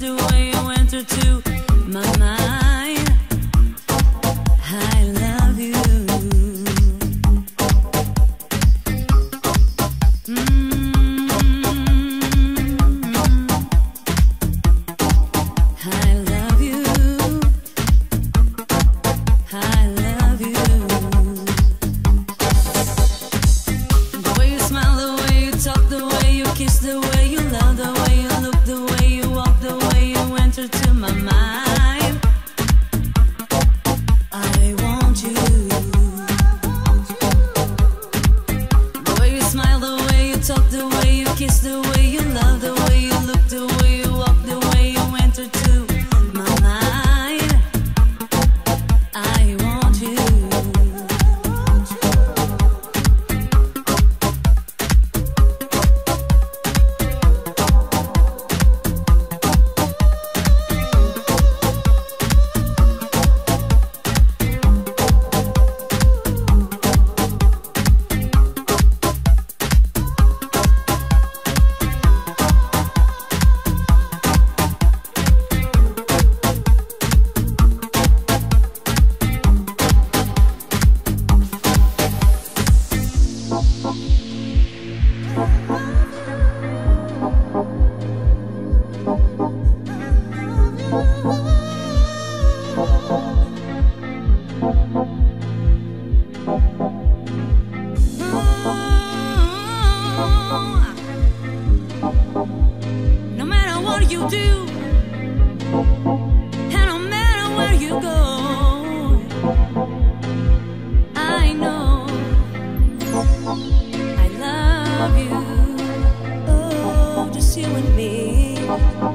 the way you enter to my mind. 啊。Me,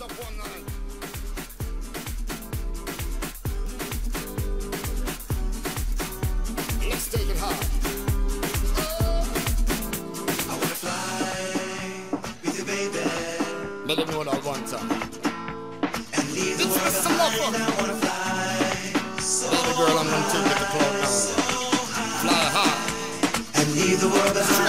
What's up online? But let me know that one time. And leave the world behind, I wanna fly. So Baby girl, high. And leave the world behind.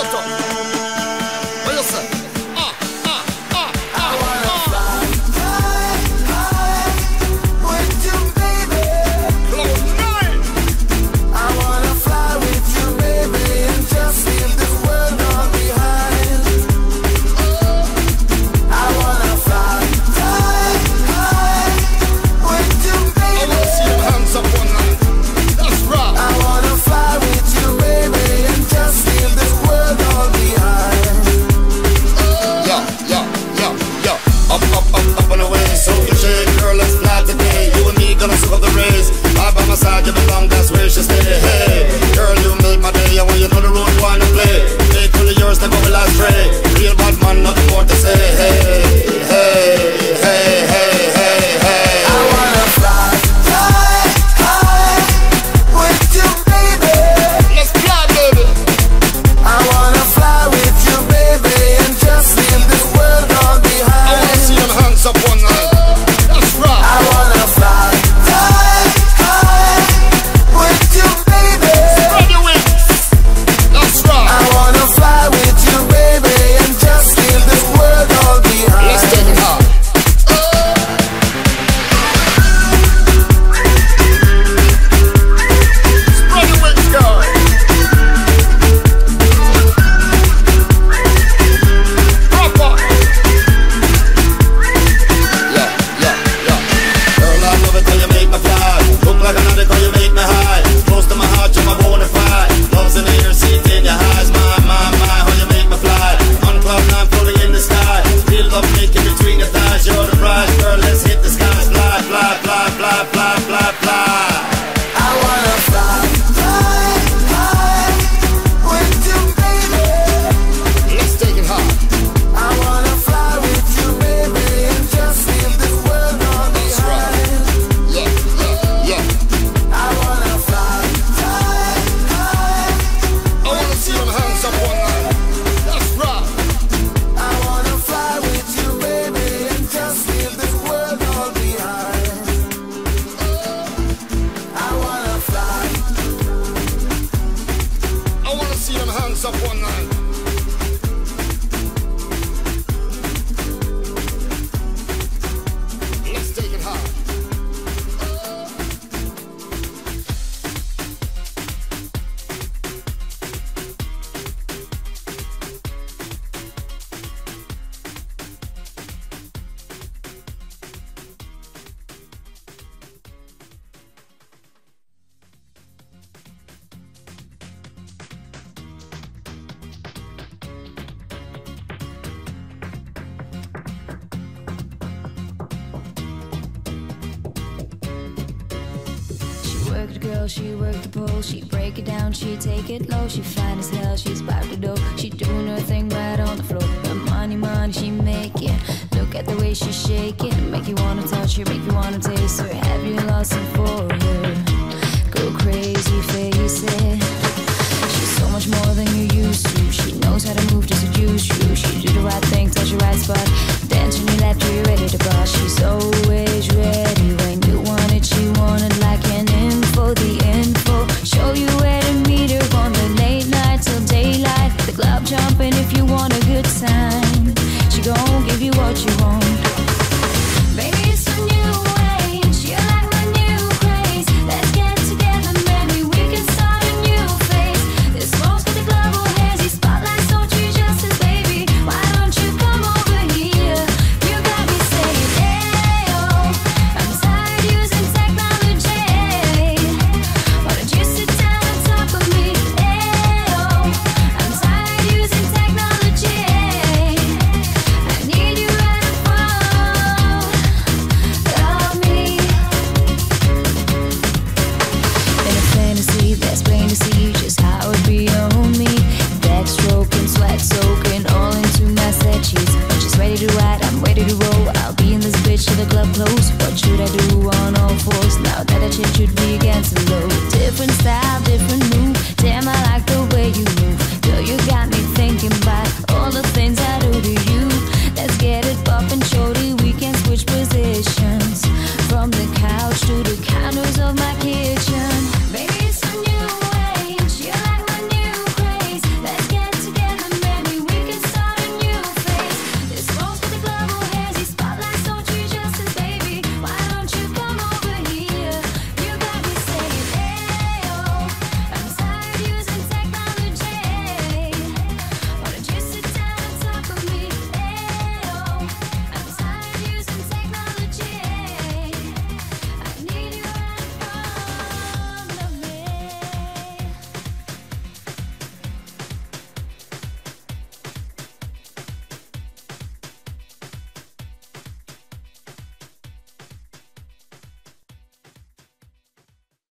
she work the pole, she break it down, she take it low, she fine as hell, she's about to do, she doing her thing right on the floor. The money, money she making. Look at the way she shaking, make you wanna touch her, make you wanna taste her. Have you lost it for her? Go crazy, face it. She's so much more than you used to. She knows how to move to seduce you. She do the right thing, touch the right spot. Dance when you left, you ready to bust. She's so. open if you want a good time. She gon' give you what you want.